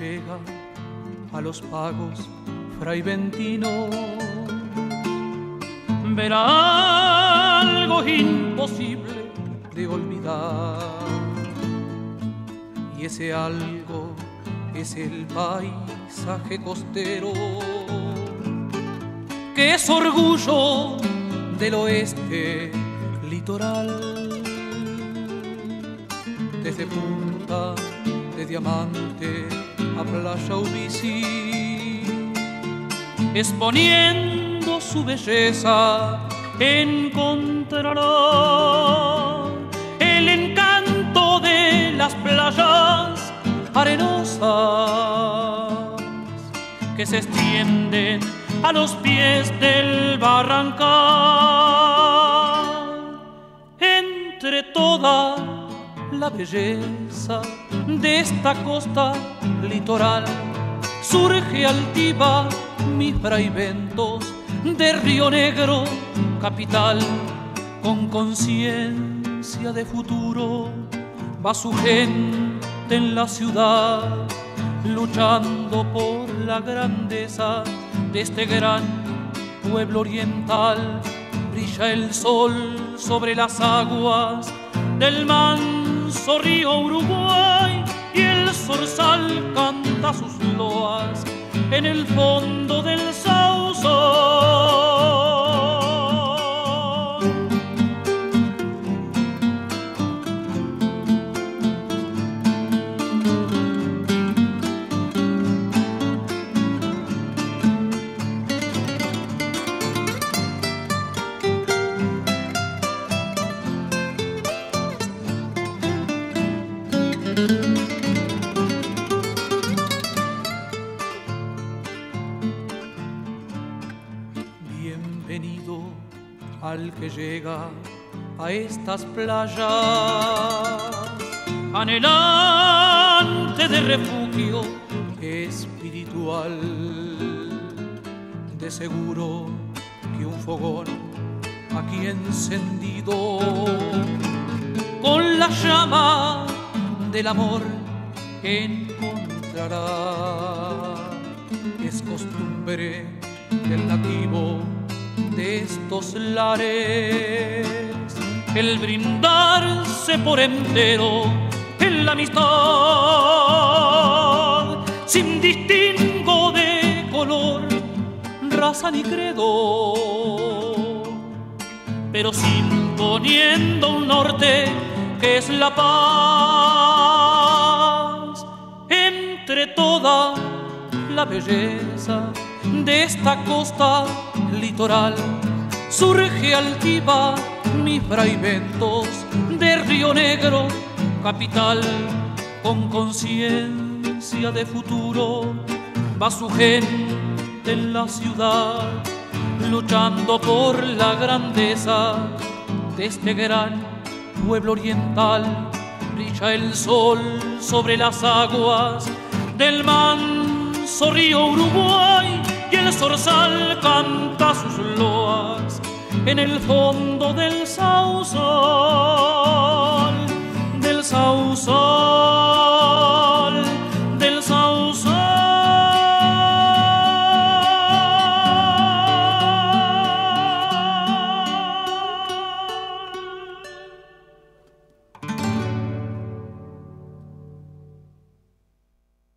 llega a los pagos Fray Ventino, verá algo imposible de olvidar. Y ese algo es el paisaje costero, que es orgullo del oeste litoral. Desde punta de diamante a playa Ubicí, exponiendo su belleza, encontrará el encanto de las playas arenosas que se extienden a los pies del barrancal. Entre toda la belleza de esta costa litoral. Surge altiva mis fraiventos de Río Negro, capital, con conciencia de futuro, va su gente en la ciudad, luchando por la grandeza de este gran pueblo oriental. Brilla el sol sobre las aguas del manso río Uruguay y el zorzal canta sus loas en el fondo del sauce. Al que llega a estas playas, anhelante de refugio espiritual. De seguro que un fogón aquí encendido con la llama del amor encontrará. Es costumbre del nativo estos lares, el brindarse por entero en la amistad, sin distingo de color, raza ni credo, pero poniendo un norte que es la paz. Entre toda la belleza de esta costa litoral surge altiva mi fraiventos de Río Negro, capital con conciencia de futuro, va su gente en la ciudad luchando por la grandeza de este gran pueblo oriental. Brilla el sol sobre las aguas del manso río Uruguay y el zorzal canta sus en el fondo del sausal, del sausal.